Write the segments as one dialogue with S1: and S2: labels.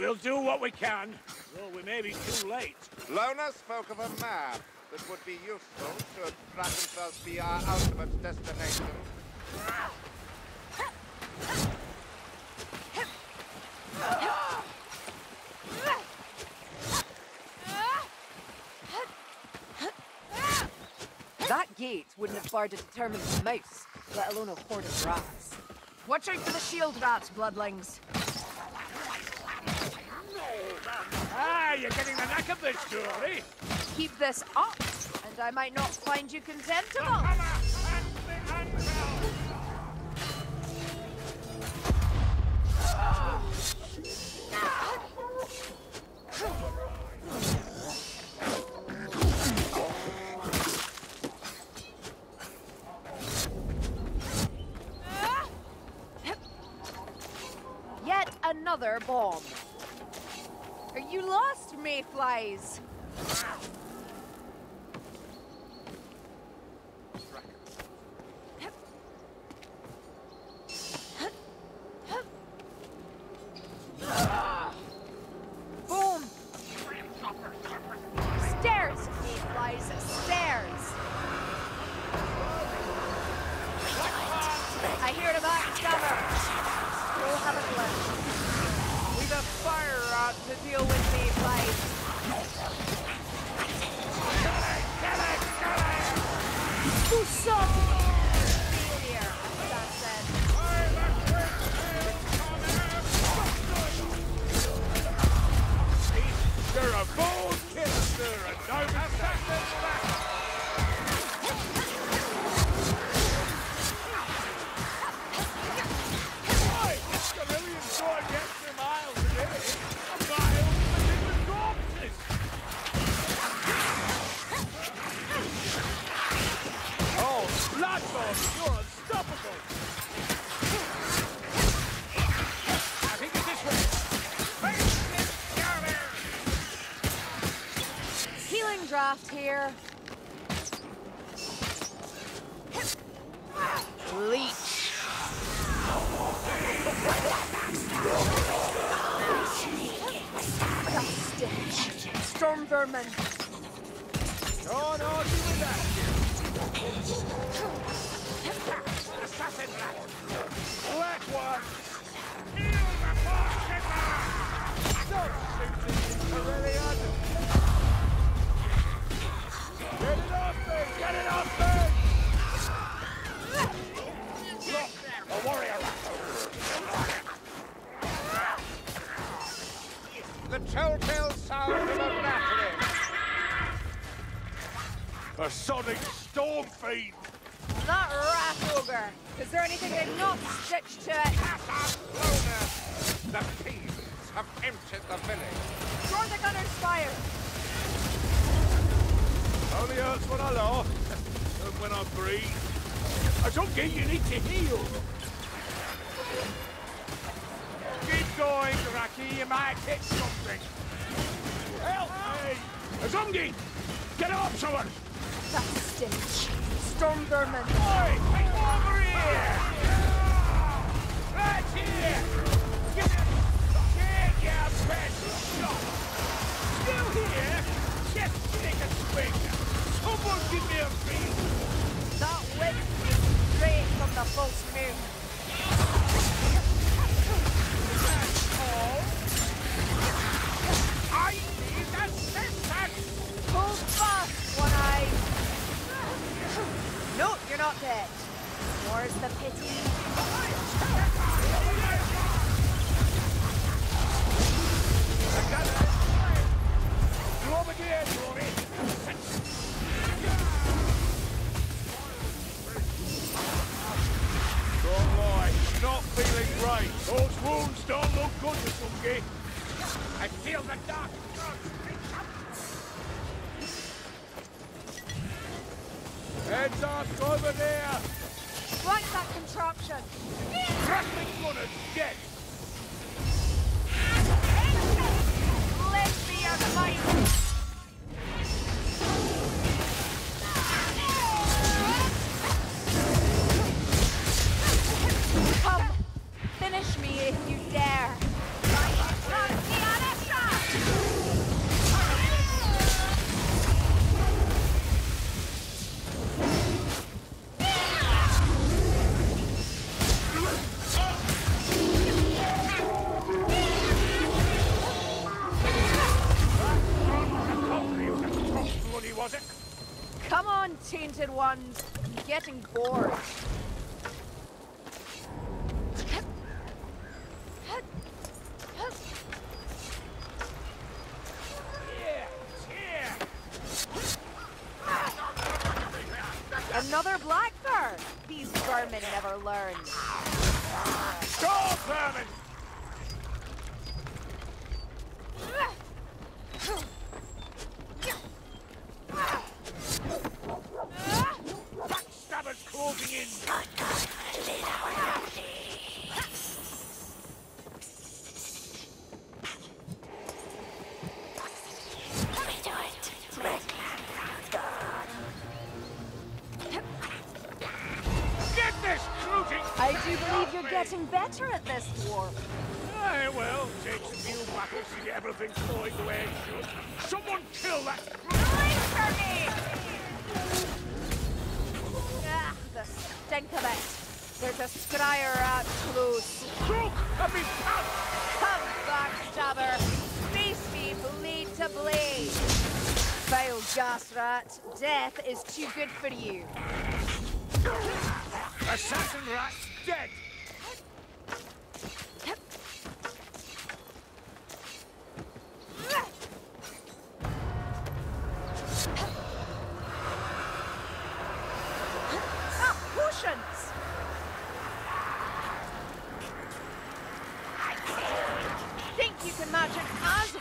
S1: We'll do what we can, though we may be too late.
S2: Lohner spoke of a map that would be useful should Drakenfels be our ultimate destination.
S3: That gate wouldn't have barred a determined mouse, let alone a horde of rats.
S4: Watch out for the shield rats, bloodlings.
S1: Ah, you're getting the knack of this, Julie.
S4: Keep this up, and I might not find you contemptible. Yet another bomb. Are you lost, mayflies? Boom! Stairs, mayflies, stairs! I hear the backstabber. We'll have a glimpse. We've a fire rod to deal with, mayflies. Who Puxa! Draft here. Leech. Storm vermin.
S1: No, no, give me that. Assassin rat. Black one. Raki. You might hit something. Help me! Azungi! Get off someone!
S4: That stench. Storm vermin.
S1: Oi! Over here! Right here! Get it! Take your best shot! Still here? Just take a swing! Someone give me a feel!
S4: That whip is straight from the false moon. You're not. More's the pity.
S1: Not feeling great. Those wounds don't look good, Azungi. I feel the dark. Heads up over there!
S4: Like that contraption.
S1: Wrestling runners, get!
S4: Let me out of my...
S1: Here, here.
S4: Another black fur. These vermin never learn.
S1: Go, vermin!
S4: Better at this, war.
S1: Aye, well, takes a few battles to get everything flowing the way it should. Someone kill that
S5: Wait for me!
S4: Ah, the stink of it. There's a scryer out close.
S1: Crook! Let me pounce!
S4: Come, backstabber. Face me blade to blade. Vile gas rat, death is too good for you.
S1: Assassin rat dead!
S4: Ah, potions! Think you can match an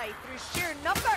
S4: Asrai through sheer numbers?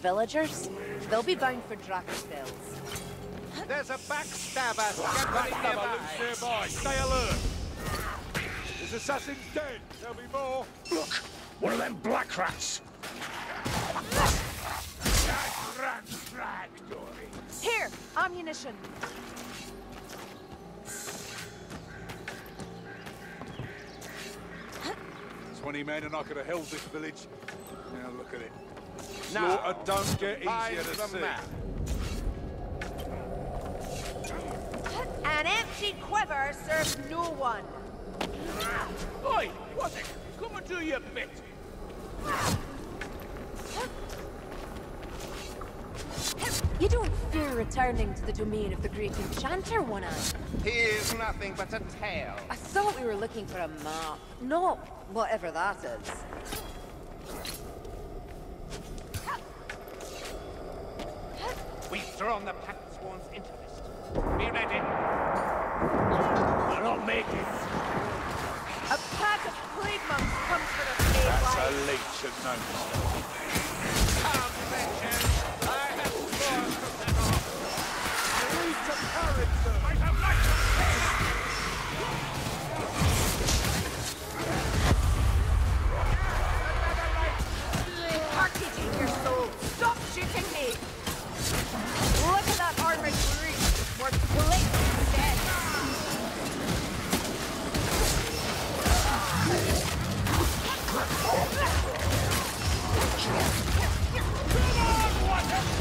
S4: Villagers, they'll be bound for Drakenfels.
S2: There's a backstabber. Get ready
S1: Backstabber
S2: nearby.
S1: lives nearby. Stay alert. His assassin's dead. There'll be more. Look, one of them black rats. That rat Dory.
S4: Here, ammunition.
S6: Twenty men and I could have held this village. Now look at it.
S2: Now,
S6: Slaughter don't get easier to
S2: the
S6: see.
S2: map.
S4: An empty quiver serves no one.
S1: Oi, wassack, come and do your bit.
S4: You don't fear returning to the domain of the great enchanter, one eye.
S2: He is nothing but a tale.
S4: I thought we were looking for a map, not whatever that is.
S2: We've thrown the pack swarm's interest. Be ready.
S1: I'll not make it.
S4: A pack of plague monks comes for the slave
S6: That's a
S4: life.
S6: leech and no more.
S2: Come, wretches. I have sworn to set off.
S6: Read some character.
S1: I have light.
S4: Arcade your soul. Stop shooting me. Look at that armored breach. We're blatantly dead.
S1: Come
S6: on, Watson!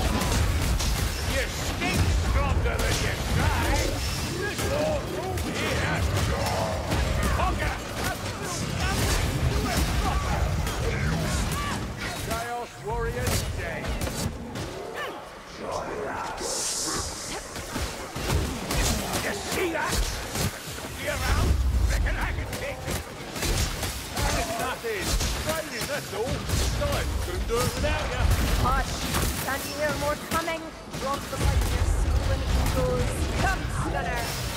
S6: That's all. Couldn't do it without.
S4: Hush! Can't you hear more coming? Drop the light in your soul and goes. Come, Stunner!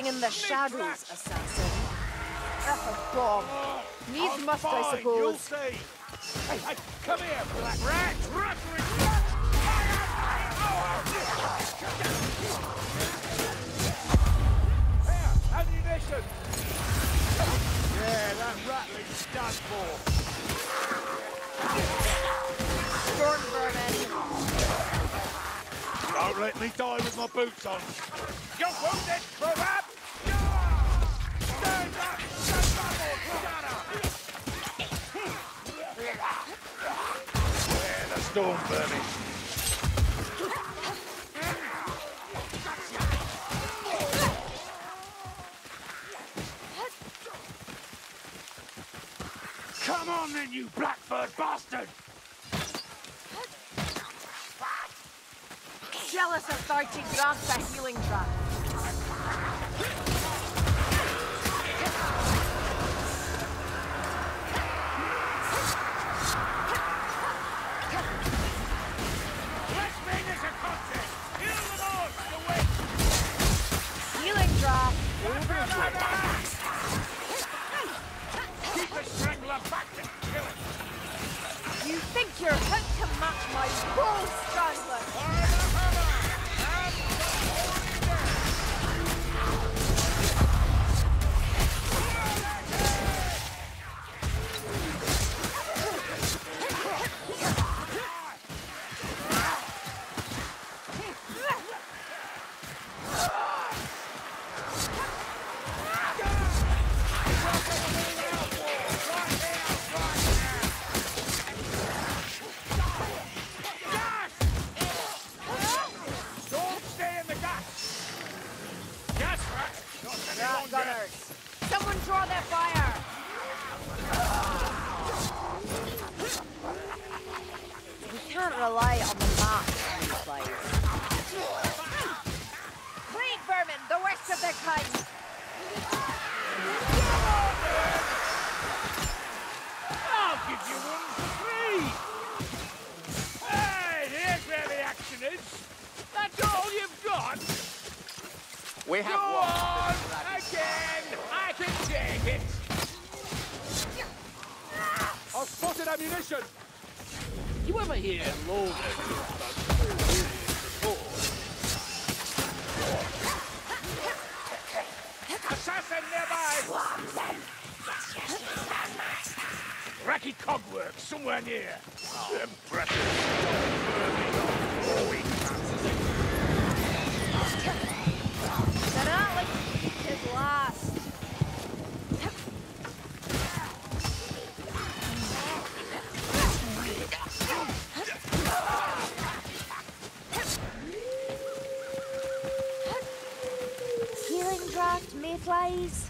S4: Hiding in the shadows, assassin. F a bomb. Needs
S1: I'm
S4: must, I
S1: fine, You'll
S4: suppose.
S1: see. Hey, hey, come here, black rat! Rattling Here, ammunition! Yeah, that rattling's done for.
S4: Storm vermin.
S1: Don't let me die with my boots on. You're wounded, Crowab! Storm vermin? Come on then, you blackbird bastard!
S4: Jealous of starting draft a healing draft.
S1: Back it!
S4: You think you're hit to match my bull mayflies.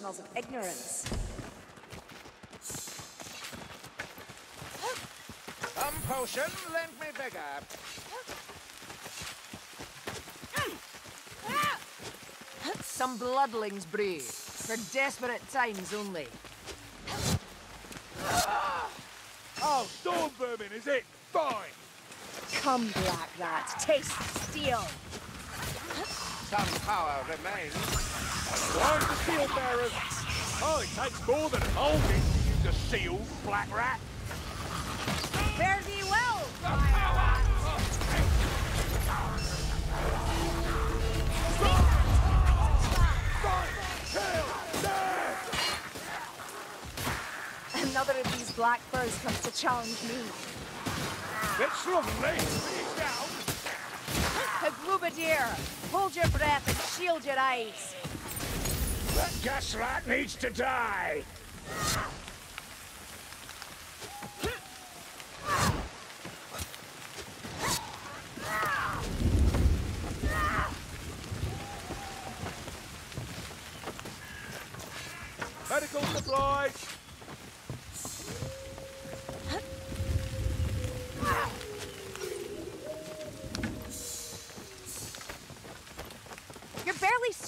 S4: Smells of ignorance.
S2: Some potion, lend me vigor.
S4: Some bloodlings brew. For desperate times only.
S6: Oh, storm vermin, is it? Fine.
S4: Come, Black Rat, taste steel.
S2: Some power remains.
S6: Where's the shield bearers? Oh, it takes more than holding to use a shield, black rat.
S4: Fare thee well, Fire Rat. Another of these black furs comes to challenge me.
S6: It's lovely. Finish down.
S4: Kagrubadir, hold your breath and shield your eyes.
S1: That gas rat needs to die!
S6: Medical supplies.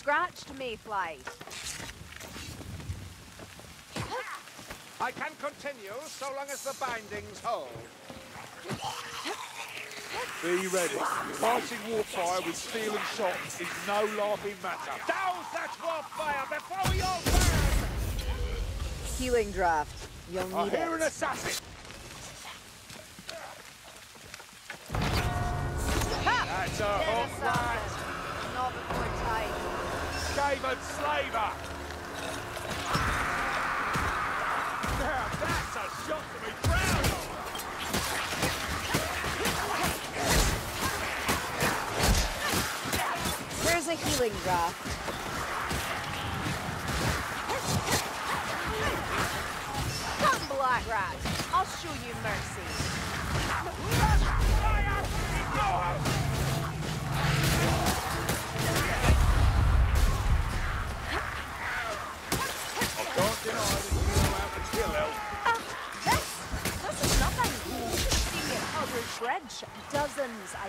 S4: Scratched, Mayfly.
S2: I can continue so long as the bindings hold.
S6: Be ready. Fighting warfire with steel and shot is no laughing matter.
S2: Douse that warfire before we all burn!
S4: Healing draft. You'll need
S6: I
S4: need
S6: hear an
S4: it.
S6: assassin. That's a rat.
S4: assassin. Not
S6: Slaver. Now that's a shot to be proud of.
S4: Here's a healing draft. Come, Rat. I'll show you mercy.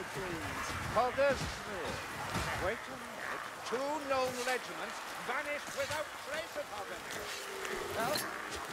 S6: I
S4: cleaned.
S2: Smith. Wait a minute. Two known regiments vanished without trace of them. Help!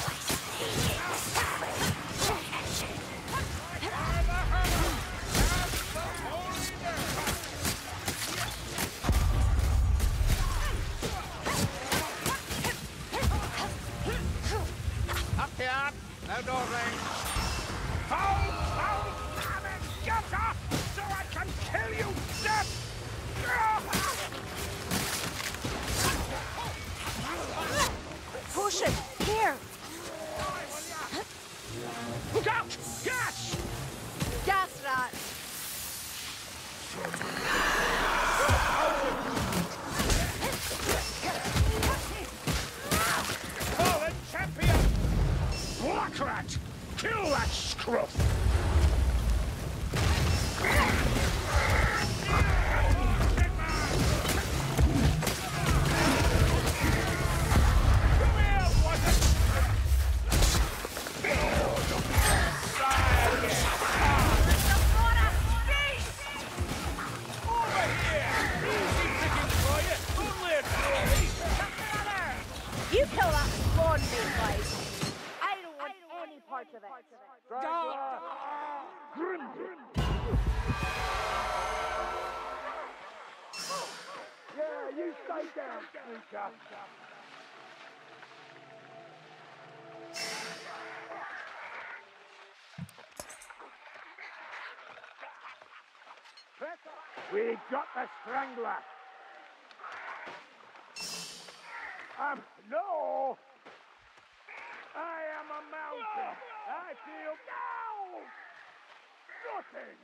S2: Up! No door ring!
S1: Hold! Hold! Famine! Get up! So I can kill you! Death!
S4: Potion! Here!
S1: Look out! Gas!
S4: Gas rat!
S1: gross. We've got the strangler. Um, no! I am a mountain. No, no. I feel... No! Nothing!